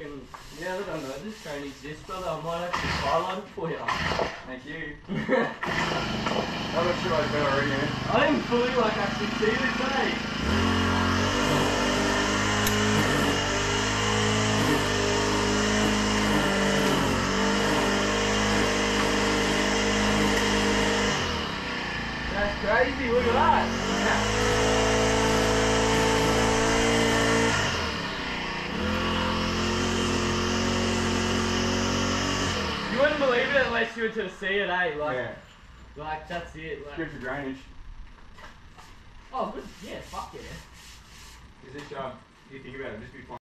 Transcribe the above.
fucking. That I know this train exists, brother, I might actually highlight it for you. Thank you. How much should I bet already, man? I didn't fully like actually see this, eh? It unless you were to see it, eh? Like, yeah. like that's it. Like, Good for drainage. oh, good. Yeah, fuck yeah. Is this, um, you think about it, just be fine.